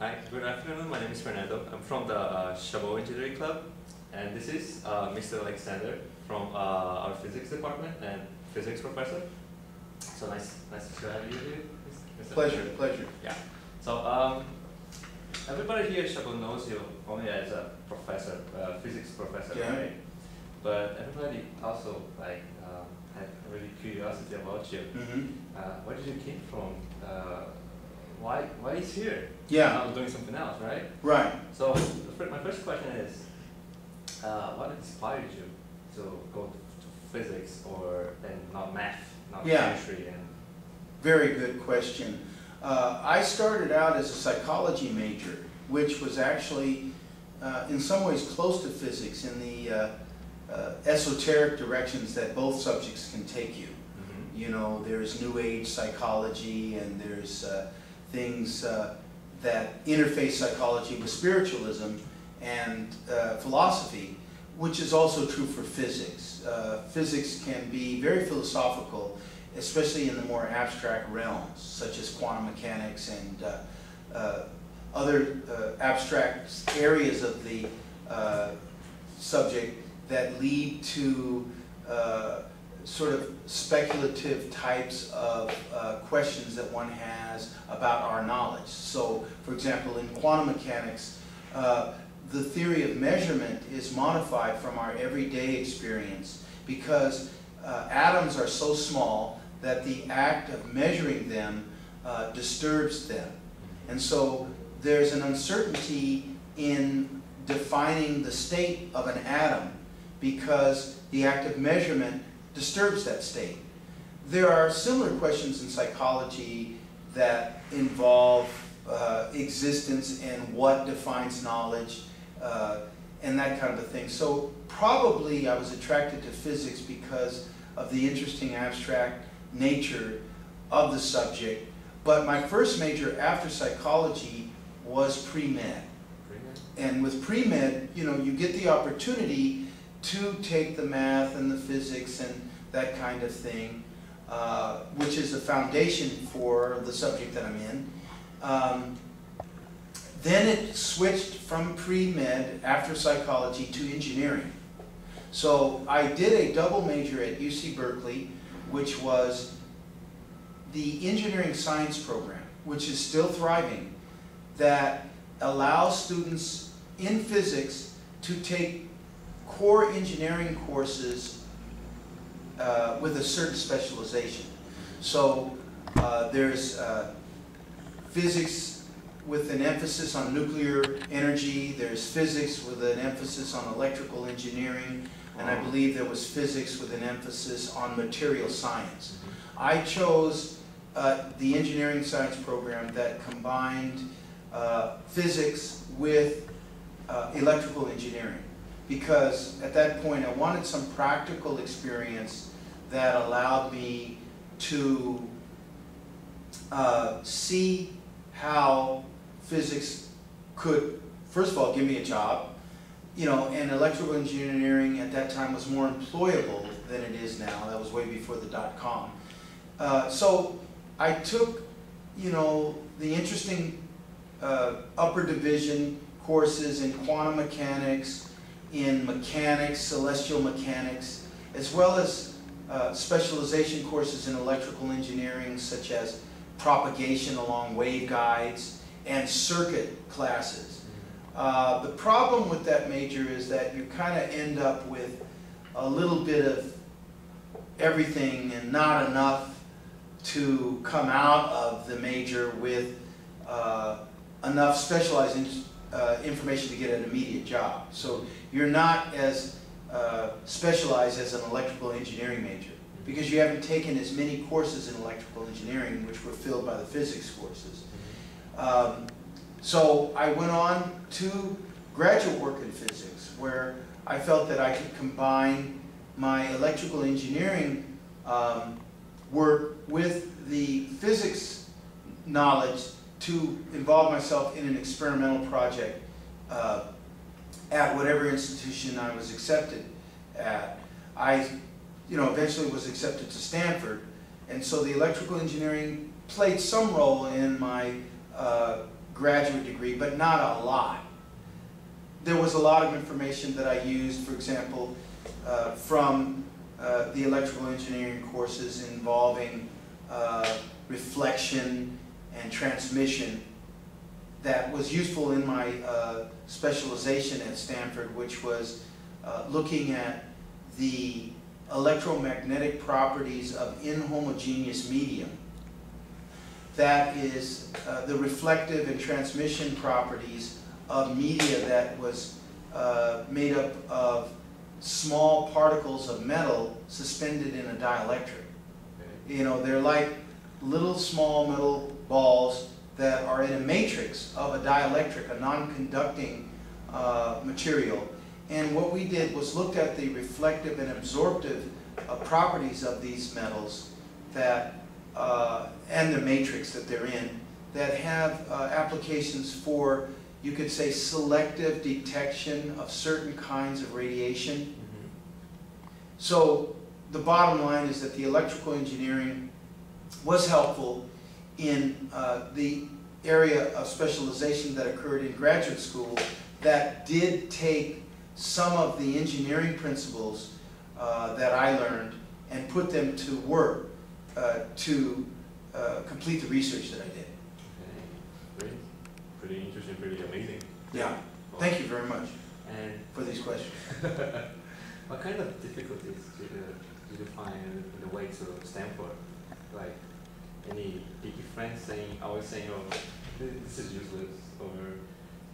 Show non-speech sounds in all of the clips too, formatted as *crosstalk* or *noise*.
Hi, good afternoon. My name is Fernando. I'm from the uh, Chabot Engineering Club, and this is uh, Mr. Alexander from uh, our physics department and physics professor. So nice, nice to have you here. Mr. Pleasure, pleasure. Yeah. So um, everybody here at Chabot knows you only as a professor, uh, physics professor, Yeah. right? But everybody also like um, had really curiosity about you. hmm Uh, where did you came from? Why why is here? Yeah, Not doing something else, right? right. So my first question is, uh, what inspired you to go to physics or and not math, not Yeah. chemistry and Very good question. Uh, I started out as a psychology major, which was actually uh, in some ways close to physics in the uh, uh, esoteric directions that both subjects can take you. You know, there's New Age psychology and there's uh, things uh, that interface psychology with spiritualism and uh, philosophy, which is also true for physics. Uh, physics can be very philosophical, especially in the more abstract realms, such as quantum mechanics and uh, uh, other uh, abstract areas of the subject that lead to sort of speculative types of uh, questions that one has about our knowledge. So, for example, in quantum mechanics, uh, the theory of measurement is modified from our everyday experience because uh, atoms are so small that the act of measuring them uh, disturbs them. And so there's an uncertainty in defining the state of an atom because the act of measurement disturbs that state. There are similar questions in psychology that involve uh, existence and what defines knowledge uh, and that kind of a thing. So probably I was attracted to physics because of the interesting abstract nature of the subject. But my first major after psychology was pre-med. And with pre-med, you know, you get the opportunity to take the math and the physics and that kind of thing, uh, which is the foundation for the subject that I'm in. Um, then it switched from pre-med after psychology to engineering. So I did a double major at UC Berkeley, which was the engineering science program, which is still thriving, that allows students in physics to take core engineering courses uh, with a certain specialization. So uh, there's uh, physics with an emphasis on nuclear energy, there's physics with an emphasis on electrical engineering, and I believe there was physics with an emphasis on material science. I chose uh, the engineering science program that combined uh, physics with uh, electrical engineering because at that point I wanted some practical experience that allowed me to uh, see how physics could, first of all, give me a job, you know, and electrical engineering at that time was more employable than it is now. That was way before the dot-com. Uh, so I took, you know, the interesting uh, upper division courses in quantum mechanics, in mechanics, celestial mechanics, as well as uh, specialization courses in electrical engineering such as propagation along waveguides and circuit classes. Uh, the problem with that major is that you kind of end up with a little bit of everything and not enough to come out of the major with uh, enough specialized in, uh, information to get an immediate job. So you're not as uh, specialized as an electrical engineering major because you haven't taken as many courses in electrical engineering which were filled by the physics courses. Um, so I went on to graduate work in physics where I felt that I could combine my electrical engineering um, work with the physics knowledge to involve myself in an experimental project uh, at whatever institution I was accepted at. I, you know, eventually was accepted to Stanford, and so the electrical engineering played some role in my uh, graduate degree, but not a lot. There was a lot of information that I used, for example, uh, from uh, the electrical engineering courses involving uh, reflection and transmission that was useful in my uh, specialization at Stanford, which was uh, looking at the electromagnetic properties of inhomogeneous medium. That is uh, the reflective and transmission properties of media that was uh, made up of small particles of metal suspended in a dielectric. You know, they're like little small metal balls that are in a matrix of a dielectric, a non-conducting uh, material. And what we did was looked at the reflective and absorptive uh, properties of these metals that, uh, and the matrix that they're in, that have uh, applications for, you could say, selective detection of certain kinds of radiation. Mm-hmm. So the bottom line is that the electrical engineering was helpful in uh, the area of specialization that occurred in graduate school that did take some of the engineering principles uh, that I learned and put them to work uh, to uh, complete the research that I did. Okay, great. Pretty interesting, pretty amazing. Yeah, thank you very much And for these questions. *laughs* what kind of difficulties did, uh, did you find in the way to Stanford? Like any picky friends saying, always saying, oh, this is useless, or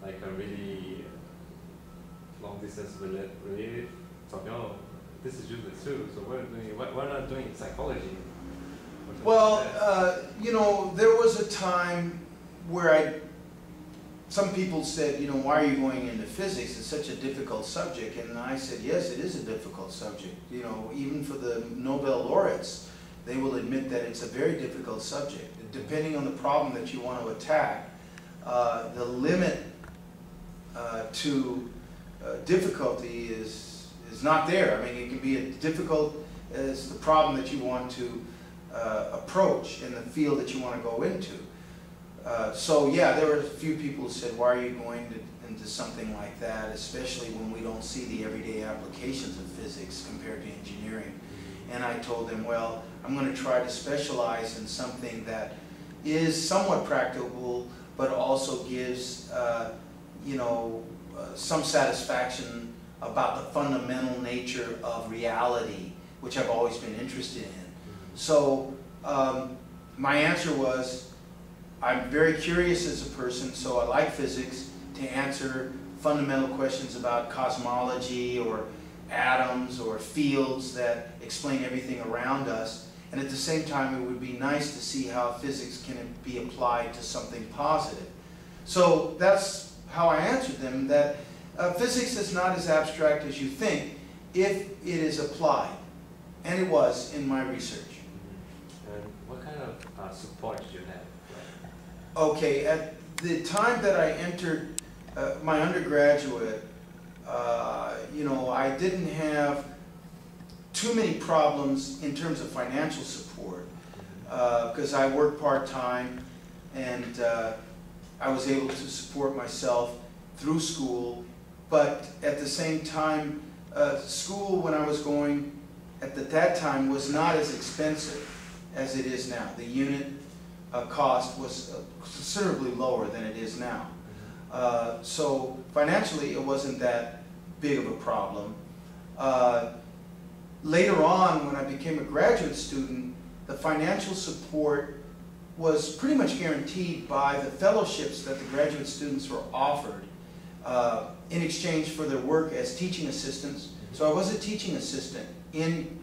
like a really long distance rela- related talking, oh, this is useless too. So we're doing, why, not doing psychology? Well, like uh, you know, there was a time where I, some people said, you know, why are you going into physics? It's such a difficult subject. And I said, yes, it is a difficult subject. You know, even for the Nobel laureates, they will admit that it's a very difficult subject. Depending on the problem that you want to attack, uh, the limit uh, to uh, difficulty is, is not there. I mean, it can be as difficult as the problem that you want to uh, approach in the field that you want to go into. Uh, so yeah, there were a few people who said, why are you going to, into something like that, especially when we don't see the everyday applications of physics compared to engineering. And I told them, well, I'm going to try to specialize in something that is somewhat practical, but also gives, uh, you know, uh, some satisfaction about the fundamental nature of reality, which I've always been interested in. So um, my answer was, I'm very curious as a person, so I like physics to answer fundamental questions about cosmology or atoms or fields that explain everything around us. And at the same time, it would be nice to see how physics can be applied to something positive. So that's how I answered them, that uh, physics is not as abstract as you think if it is applied. And it was in my research. Mhm. And what kind of uh, support did you have? Okay, at the time that I entered uh, my undergraduate, uh, you know, I didn't have too many problems in terms of financial support because I worked part-time and uh, I was able to support myself through school. But at the same time, uh, school when I was going at the, that time was not as expensive as it is now. The unit uh, cost was uh, considerably lower than it is now. Uh, so financially, it wasn't that big of a problem. Uh, later on, when I became a graduate student, the financial support was pretty much guaranteed by the fellowships that the graduate students were offered uh, in exchange for their work as teaching assistants. So I was a teaching assistant in